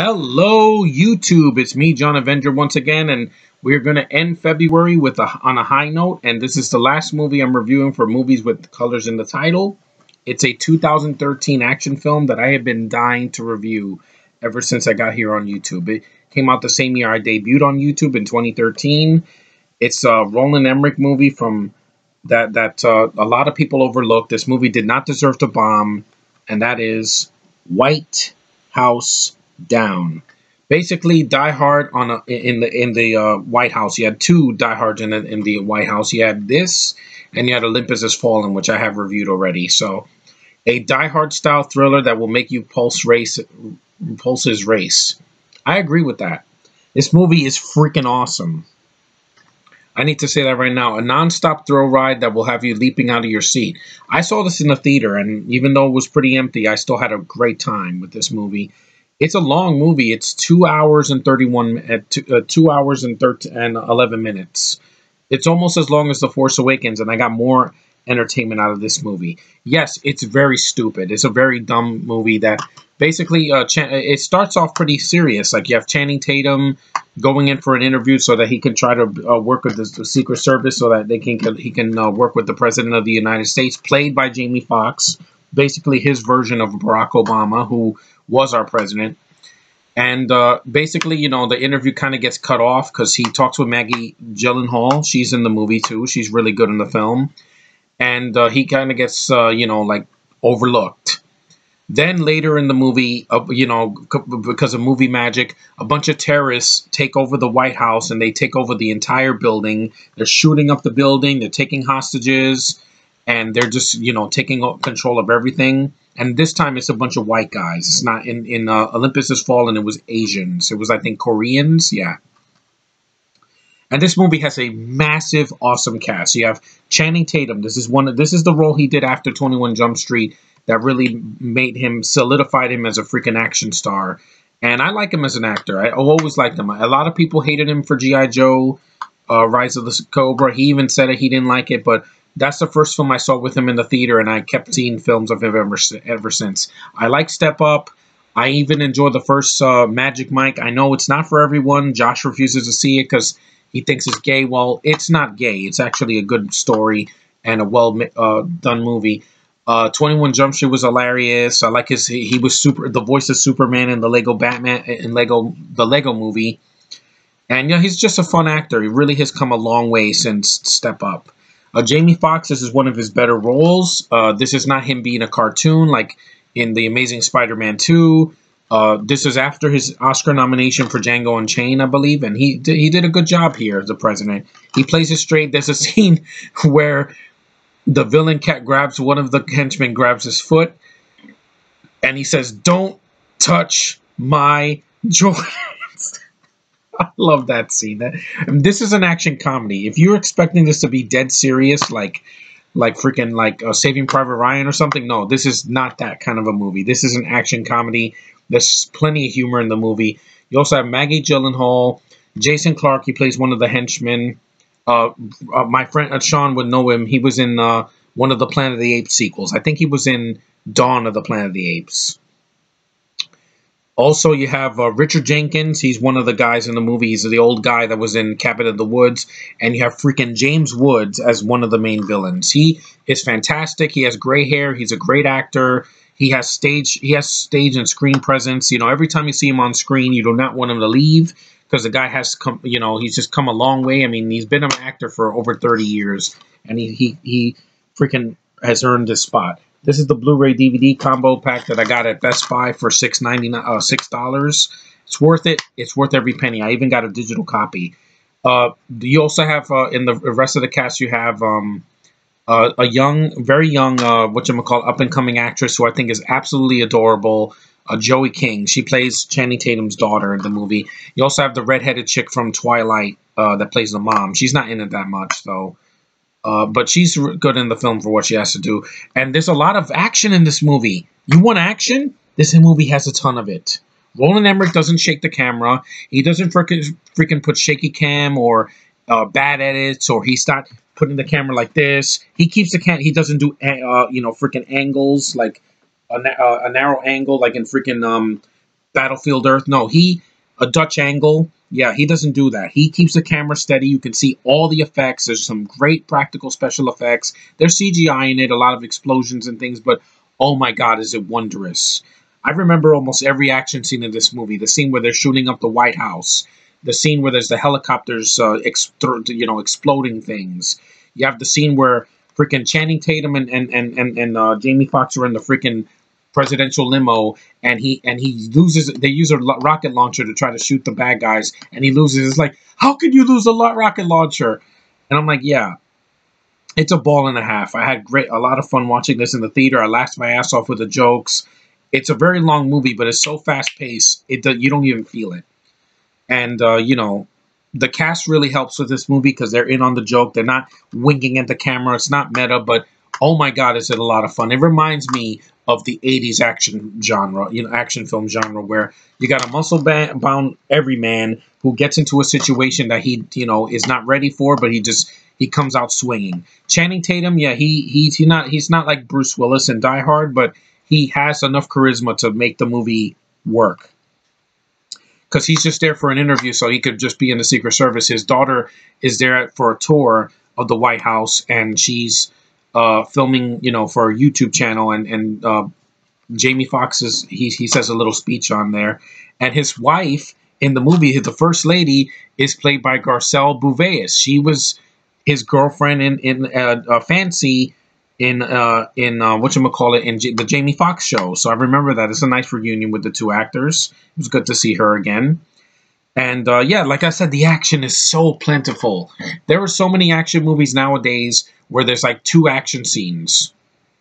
Hello, YouTube. It's me, Jon Avenger, once again, and we're going to end February with a, on a high note. And this is the last movie I'm reviewing for movies with colors in the title. It's a 2013 action film that I have been dying to review ever since I got here on YouTube. It came out the same year I debuted on YouTube in 2013. It's a Roland Emmerich movie from that that uh, a lot of people overlooked. This movie did not deserve to bomb, and that is White House down. Basically, Die Hard on a, in the in the uh, White House. You had two Die Hards in the, in the White House. You had this, and you had Olympus Has Fallen, which I have reviewed already. So, a Die Hard style thriller that will make you pulse race, pulses race. I agree with that. This movie is freaking awesome. I need to say that right now. A non-stop thrill ride that will have you leaping out of your seat. I saw this in the theater, and even though it was pretty empty, I still had a great time with this movie. It's a long movie. It's two hours and thirty-one uh, two, uh, two hours and thirteen and eleven minutes. It's almost as long as The Force Awakens, and I got more entertainment out of this movie. Yes, it's very stupid. It's a very dumb movie that basically uh, it starts off pretty serious. Like you have Channing Tatum going in for an interview so that he can try to uh, work with the, the, Secret Service so that they can he can uh, work with the President of the United States, played by Jamie Foxx. Basically, his version of Barack Obama, who was our president. And uh, basically, you know, the interview kind of gets cut off because he talks with Maggie Gyllenhaal. She's in the movie too. She's really good in the film, and uh, he kind of gets, uh, you know, like overlooked. Then later in the movie, uh, you know, because of movie magic, a bunch of terrorists take over the White House and they take over the entire building. They're shooting up the building. They're taking hostages, and they're just, you know, taking control of everything and this time it's a bunch of white guys. It's not in in uh, Olympus Has Fallen. It was Asians. It was I think Koreans. Yeah. And this movie has a massive, awesome cast. You have Channing Tatum. This is one. Of, this is the role he did after Twenty One Jump Street that really made him solidified him as a freaking action star. And I like him as an actor. I always liked him. A lot of people hated him for GI Joe, uh, Rise of the Cobra. He even said it. He didn't like it, but that's the first film I saw with him in the theater, and I kept seeing films of him ever, ever since. I like Step Up. I even enjoyed the first uh, Magic Mike. I know it's not for everyone. Josh refuses to see it because he thinks it's gay. Well, it's not gay. It's actually a good story and a well uh, done movie. Uh, 21 Jump Street was hilarious. I like his. He, was super. The voice of Superman in the Lego Batman in Lego the Lego movie, and yeah, he's just a fun actor. He really has come a long way since Step Up. Uh, Jamie Foxx, this is one of his better roles. Uh, this is not him being a cartoon like in The Amazing Spider-Man 2. Uh, this is after his Oscar nomination for Django Unchained, I believe, and he he did a good job here as the president. He plays it straight. There's a scene where the villain cat grabs one of the henchmen, grabs his foot, and he says, "Don't touch my Jordan." I love that scene. This is an action comedy. If you're expecting this to be dead serious, like like freaking like uh, Saving Private Ryan or something, no, this is not that kind of a movie. This is an action comedy. There's plenty of humor in the movie. You also have Maggie Gyllenhaal, Jason Clarke. He plays one of the henchmen. Uh, uh, my friend uh, Sean would know him. He was in uh, one of the Planet of the Apes sequels. I think he was in Dawn of the Planet of the Apes. Also, you have uh, Richard Jenkins. He's one of the guys in the movie. He's the old guy that was in Cabin in the Woods. And you have freaking James Woods as one of the main villains. He is fantastic. He has gray hair. He's a great actor. He has stage. He has stage and screen presence. You know, every time you see him on screen, you do not want him to leave because the guy has come. You know, he's just come a long way. I mean, he's been an actor for over thirty years, and he he he freaking has earned this spot. This is the Blu-ray DVD combo pack that I got at Best Buy for six ninety nine, uh, six dollars. It's worth it. It's worth every penny. I even got a digital copy. Uh, you also have uh, in the rest of the cast, you have um, uh, a young, very young, uh, what you call up and coming actress who I think is absolutely adorable. Uh, Joey King. She plays Channing Tatum's daughter in the movie. You also have the redheaded chick from Twilight uh, that plays the mom. She's not in it that much though. Uh, but she's good in the film for what she has to do. And there's a lot of action in this movie. You want action? This movie has a ton of it. Roland Emmerich doesn't shake the camera. He doesn't freaking, freaking put shaky cam or uh, bad edits, or he's not putting the camera like this. He keeps the cam. He doesn't do uh, you know freaking angles like a, uh, a narrow angle like in freaking um Battlefield Earth. No, he a Dutch angle. Yeah, he doesn't do that. He keeps the camera steady. You can see all the effects. There's some great practical special effects. There's CGI in it, a lot of explosions and things, but oh my god, is it wondrous. I remember almost every action scene in this movie. The scene where they're shooting up the White House, the scene where there's the helicopters, uh, you know, exploding things. You have the scene where freaking Channing Tatum and and and and, and uh, Jamie Foxx are in the freaking presidential limo, and he and he loses. They use a rocket launcher to try to shoot the bad guys, and he loses. It's like, how could you lose a rocket launcher? And I'm like, yeah, it's a ball and a half. I had great, a lot of fun watching this in the theater. I laughed my ass off with the jokes. It's a very long movie, but it's so fast paced, it you don't even feel it. And uh, you know, the cast really helps with this movie because they're in on the joke. They're not winking at the camera. It's not meta, but oh my god, is it a lot of fun. It reminds me of the 80s action genre, you know, action film genre, where you got a muscle bound everyman who gets into a situation that he, you know, is not ready for, but he just he comes out swinging. Channing Tatum, yeah, he he's he not he's not like Bruce Willis in Die Hard, but he has enough charisma to make the movie work. Because he's just there for an interview, so he could just be in the Secret Service. His daughter is there for a tour of the White House, and she's uh, filming, you know, for a YouTube channel, and and uh, Jamie Foxx is he he says a little speech on there, and his wife in the movie, the first lady, is played by Garcelle Beauvais. She was his girlfriend in in uh, uh Fancy in uh in uh what you call it in J the Jamie Foxx show. So I remember that. It's a nice reunion with the two actors. It was good to see her again. And uh, yeah, like I said, the action is so plentiful. There are so many action movies nowadays where there's like two action scenes,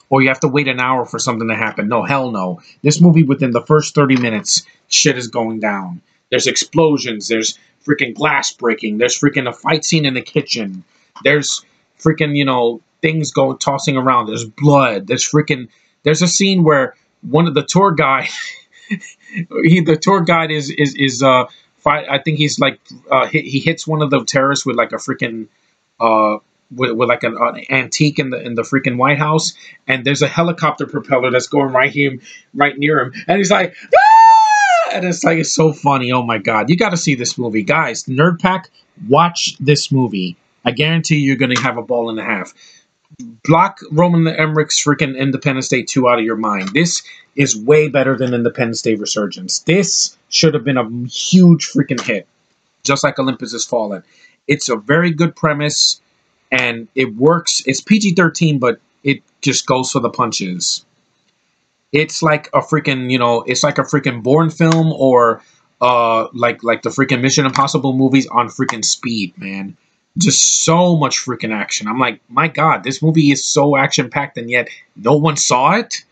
or you have to wait an hour for something to happen. No, hell no. This movie, within the first 30 minutes, shit is going down. There's explosions. There's freaking glass breaking. There's freaking a fight scene in the kitchen. There's freaking, you know, things going tossing around. There's blood. There's freaking. There's a scene where one of the tour guy, he the tour guide is is is uh I think he's like uh, he, he hits one of the terrorists with like a freaking uh with, with like an, an, antique in the in the freaking White House, and there's a helicopter propeller that's going right here, right near him, and he's like, ah! and it's like it's so funny. Oh my god, you got to see this movie, guys. Nerd Pack, watch this movie. I guarantee you're gonna have a ball and a half block Roland Emmerich's freaking Independence Day 2 out of your mind. This is way better than Independence Day Resurgence. This should have been a huge freaking hit, just like Olympus Has Fallen. It's a very good premise, and it works. It's PG 13, but it just goes for the punches. It's like a freaking, you know, it's like a freaking Bourne film or uh like like the freaking Mission Impossible movies on freaking speed, man just so much freaking action. I'm like, my God, this movie is so action packed, and yet no one saw it.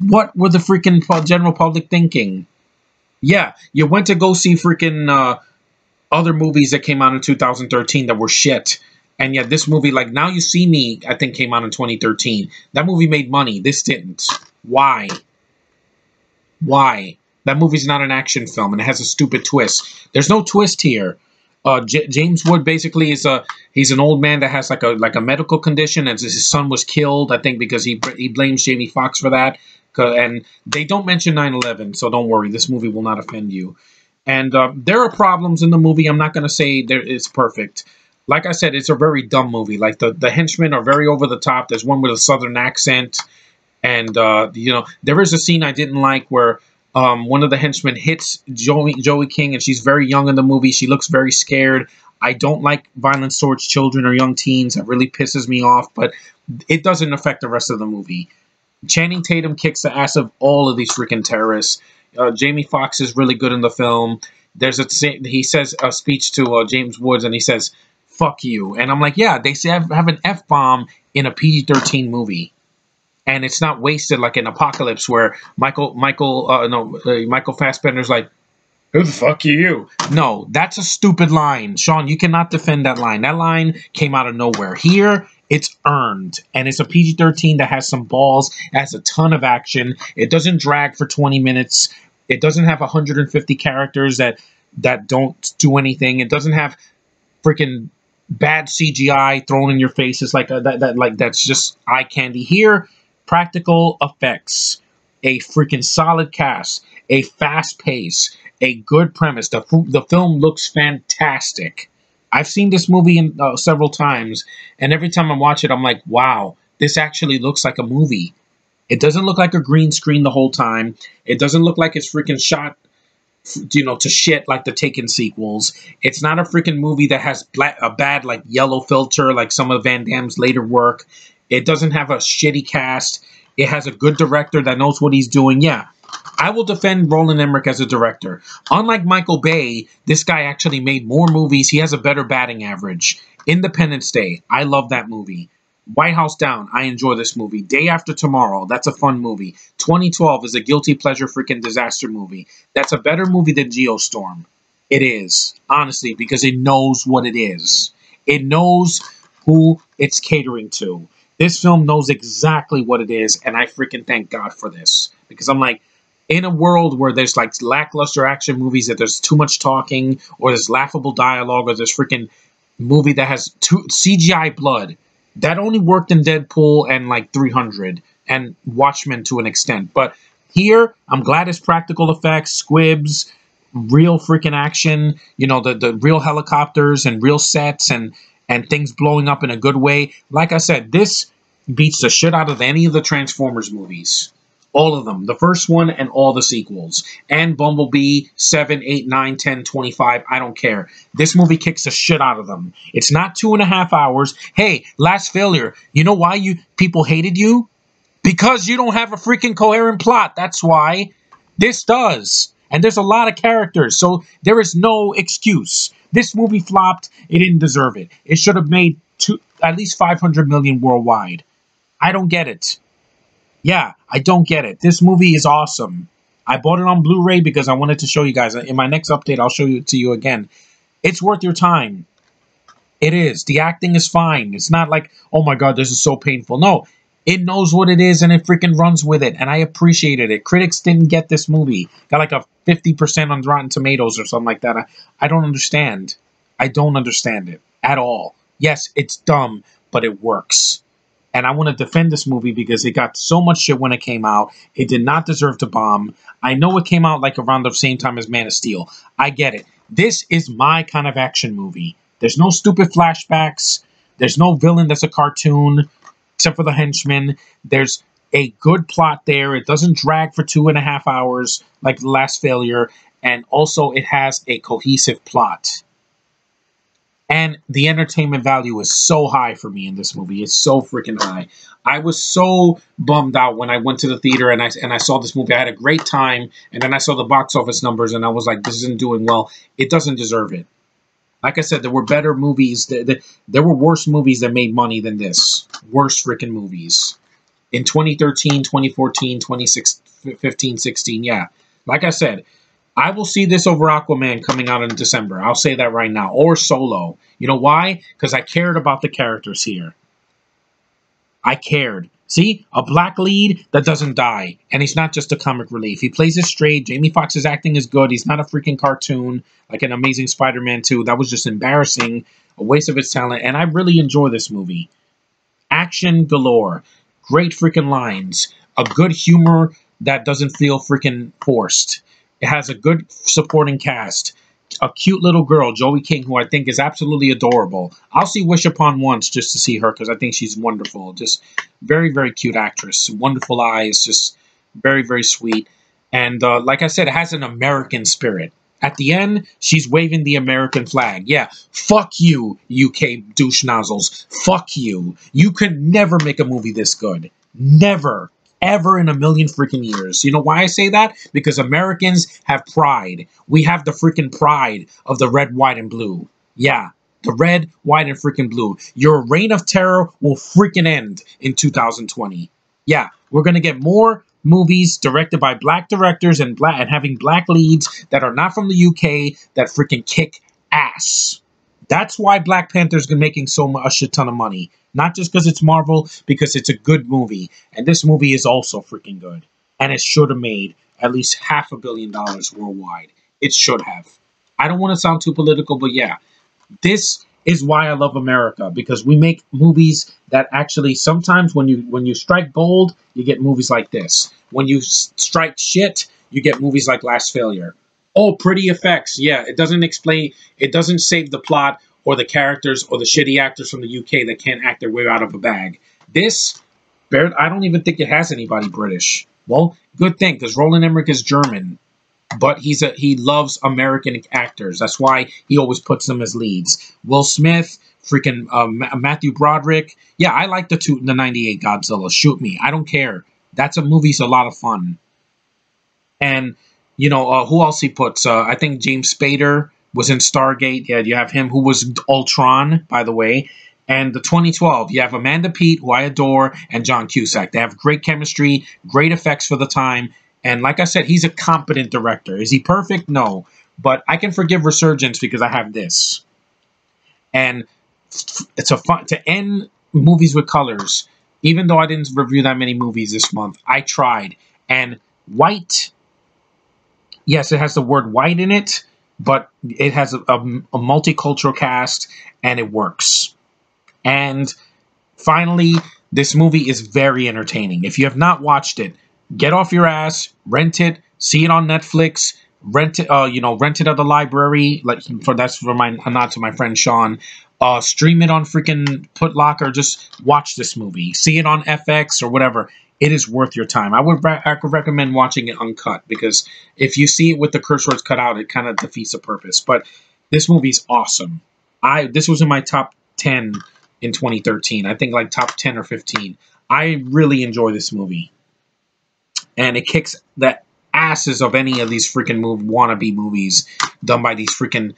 What were the freaking general public thinking? Yeah, you went to go see freaking uh, other movies that came out in 2013 that were shit, and yet this movie, like Now You See Me, I think came out in 2013. That movie made money. This didn't. Why? Why? That movie's not an action film, and it has a stupid twist. There's no twist here uh, J James Wood basically is a he's an old man that has like a like a medical condition, and his son was killed. I think because he he blames Jamie Foxx for that. And they don't mention 9/11, so don't worry. This movie will not offend you. And uh, there are problems in the movie. I'm not going to say there, it's perfect. Like I said, it's a very dumb movie. Like the the henchmen are very over the top. There's one with a southern accent, and uh, you know there is a scene I didn't like where um, one of the henchmen hits Joey, Joey King, and she's very young in the movie. She looks very scared. I don't like violence towards children or young teens. That really pisses me off, but it doesn't affect the rest of the movie. Channing Tatum kicks the ass of all of these freaking terrorists. Uh, Jamie Foxx is really good in the film. There's a he says a speech to uh, James Woods, and he says "fuck you," and I'm like, yeah, they have, have an f bomb in a PG-13 movie and it's not wasted like an apocalypse where Michael Michael uh, no uh, Michael Fassbender's like who the fuck are you? No, that's a stupid line. Sean, you cannot defend that line. That line came out of nowhere. Here, it's earned. And it's a PG 13 that has some balls, has a ton of action. It doesn't drag for 20 minutes. It doesn't have 150 characters that that don't do anything. It doesn't have freaking bad CGI thrown in your faces like uh, that, that like that's just eye candy. Here, practical effects. a freaking solid cast, a fast pace, a good premise. The, the film looks fantastic. I've seen this movie in, uh, several times, and every time I watch it, I'm like, wow, this actually looks like a movie. It doesn't look like a green screen the whole time. It doesn't look like it's freaking shot, you know, to shit like the Taken sequels. It's not a freaking movie that has black, a bad like yellow filter like some of Van Damme's later work. It doesn't have a shitty cast. It has a good director that knows what he's doing. Yeah, I will defend Roland Emmerich as a director. Unlike Michael Bay, this guy actually made more movies. He has a better batting average. Independence Day, I love that movie. White House Down, I enjoy this movie. Day After Tomorrow, that's a fun movie. 2012 is a guilty pleasure freaking disaster movie. That's a better movie than Geostorm. It is, honestly, because it knows what it is. It knows who it's catering to. This film knows exactly what it is, and I freaking thank God for this. Because I'm like, in a world where there's like lackluster action movies that there's too much talking, or there's laughable dialogue, or there's freaking movie that has two CGI blood, that only worked in Deadpool and like 300 and Watchmen to an extent. But here, I'm glad it's practical effects, squibs, real freaking action, you know, the, the real helicopters and real sets and and things blowing up in a good way. Like I said, this beats the shit out of any of the Transformers movies. All of them. The first one and all the sequels. And Bumblebee 7, 8, 9, 10, 25. I don't care. This movie kicks the shit out of them. It's not two and a half hours. Hey, last failure. You know why you people hated you? Because you don't have a freaking coherent plot. That's why. This does. And there's a lot of characters, so there is no excuse. This movie flopped. It didn't deserve it. It should have made two, at least 500 million worldwide. I don't get it. Yeah, I don't get it. This movie is awesome. I bought it on Blu-ray because I wanted to show you guys. In my next update, I'll show it to you again. It's worth your time. It is. The acting is fine. It's not like, oh my god, this is so painful. No, it knows what it is and it freaking runs with it. And I appreciated it. Critics didn't get this movie. Got like a 50% on Rotten Tomatoes or something like that. I, I don't understand. I don't understand it at all. Yes, it's dumb, but it works and I want to defend this movie because it got so much shit when it came out. It did not deserve to bomb. I know it came out like around the same time as Man of Steel. I get it. This is my kind of action movie. There's no stupid flashbacks. There's no villain that's a cartoon, except for the henchman. There's a good plot there. It doesn't drag for two and a half hours like the last failure. And also, it has a cohesive plot. And the entertainment value is so high for me in this movie. It's so freaking high. I was so bummed out when I went to the theater and I and I saw this movie. I had a great time, and then I saw the box office numbers, and I was like, "This isn't doing well. It doesn't deserve it." Like I said, there were better movies. That, there were worse movies that made money than this. Worse freaking movies. In 2013, 2014, 2015, 16, yeah. Like I said, I will see this over Aquaman coming out in December. I'll say that right now. Or Solo. You know why? Because I cared about the characters here. I cared. See? A black lead that doesn't die. And he's not just a comic relief. He plays it straight. Jamie Foxx's acting is good. He's not a freaking cartoon like an Amazing Spider-Man 2. That was just embarrassing. A waste of his talent. And I really enjoy this movie. Action galore. Great freaking lines. A good humor that doesn't feel freaking forced. It has a good supporting cast. A cute little girl, Joey King, who I think is absolutely adorable. I'll see Wish Upon once just to see her because I think she's wonderful. Just very, very cute actress. Wonderful eyes. Just very, very sweet. And uh, like I said, has an American spirit. At the end, she's waving the American flag. Yeah, fuck you, UK douche nozzles. Fuck you. You could never make a movie this good. Never ever in a million freaking years. You know why I say that? Because Americans have pride. We have the freaking pride of the red, white, and blue. Yeah, the red, white, and freaking blue. Your reign of terror will freaking end in 2020. Yeah, we're gonna get more movies directed by black directors and black and having black leads that are not from the UK that freaking kick ass. That's why Black Panther's making so much, a shit ton of money. Not just because it's Marvel, because it's a good movie. And this movie is also freaking good. And it should have made at least half a billion dollars worldwide. It should have. I don't want to sound too political, but yeah. This is why I love America because we make movies that actually sometimes when you when you strike gold, you get movies like this. When you strike shit, you get movies like Last Failure. Oh, pretty effects. Yeah, it doesn't explain it doesn't save the plot or the characters or the shitty actors from the UK that can't act their way out of a bag. This I don't even think it has anybody British. Well, good thing because Roland Emmerich is German but he's a he loves American actors. That's why he always puts them as leads. Will Smith, freaking uh, Matthew Broderick. Yeah, I like the two the '98 Godzilla. Shoot me, I don't care. That's a movie's a lot of fun. And you know uh, who else he puts? Uh, I think James Spader was in Stargate. Yeah, you have him who was Ultron, by the way. And the 2012, you have Amanda Peet, who I adore, and John Cusack. They have great chemistry, great effects for the time, and like I said, he's a competent director. Is he perfect? No. But I can forgive Resurgence because I have this. And it's a fun to end movies with colors. Even though I didn't review that many movies this month, I tried. And white, yes, it has the word white in it, but it has a, a, a multicultural cast and it works. And finally, this movie is very entertaining. If you have not watched it, get off your ass, rent it, see it on Netflix, rent it, uh, you know, rent it at the library. Like for that's for my not to my friend Sean. Uh, stream it on freaking Putlocker. Just watch this movie. See it on FX or whatever. It is worth your time. I would I could recommend watching it uncut because if you see it with the curse words cut out, it kind of defeats the purpose. But this movie's awesome. I this was in my top ten in 2013. I think like top 10 or 15. I really enjoy this movie and it kicks the asses of any of these freaking move wannabe movies done by these freaking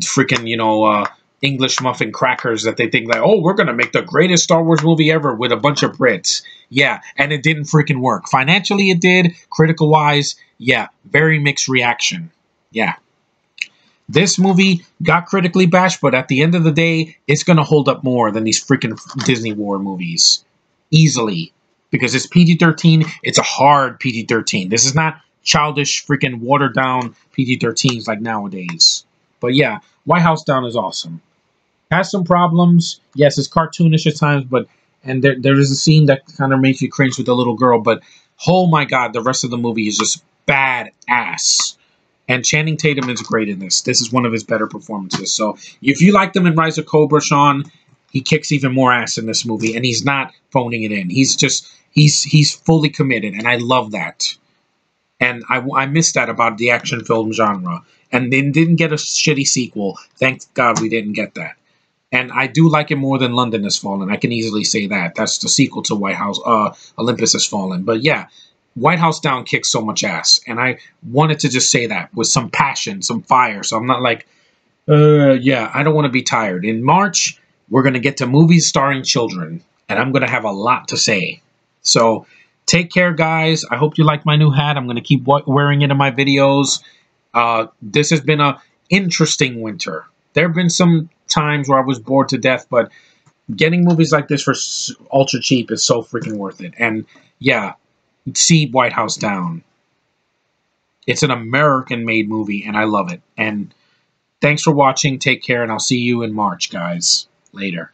freaking you know uh, English muffin crackers that they think like oh we're gonna make the greatest Star Wars movie ever with a bunch of Brits yeah and it didn't freaking work financially it did critical wise yeah very mixed reaction yeah this movie got critically bashed but at the end of the day it's gonna hold up more than these freaking Disney war movies easily because it's PG-13. It's a hard PG-13. This is not childish, freaking watered down PG-13s like nowadays. But yeah, White House Down is awesome. Has some problems. Yes, it's cartoonish at times, but and there there is a scene that kind of makes you cringe with the little girl. But oh my god, the rest of the movie is just bad ass. And Channing Tatum is great in this. This is one of his better performances. So if you like them in Rise of Cobra, Sean, he kicks even more ass in this movie, and he's not phoning it in. He's just he's he's fully committed, and I love that. And I, I miss that about the action film genre. And they didn't get a shitty sequel. Thank God we didn't get that. And I do like it more than London Has Fallen. I can easily say that. That's the sequel to White House. Uh, Olympus Has Fallen. But yeah, White House Down kicks so much ass. And I wanted to just say that with some passion, some fire. So I'm not like, uh, yeah, I don't want to be tired. In March, we're going to get to movies starring children. And I'm going to have a lot to say. So take care, guys. I hope you like my new hat. I'm going to keep wearing it in my videos. Uh, this has been a interesting winter. There have been some times where I was bored to death, but getting movies like this for ultra cheap is so freaking worth it. And yeah, see White House Down. It's an American-made movie, and I love it. And thanks for watching. Take care, and I'll see you in March, guys. Later.